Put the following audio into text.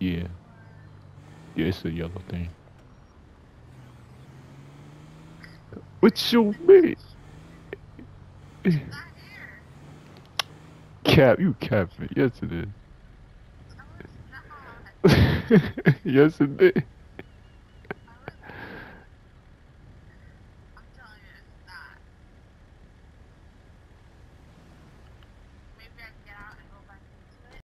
Yeah. Yeah, it's a yellow thing. What you mean? Cap, you capping. Yes, it is. yes, it is.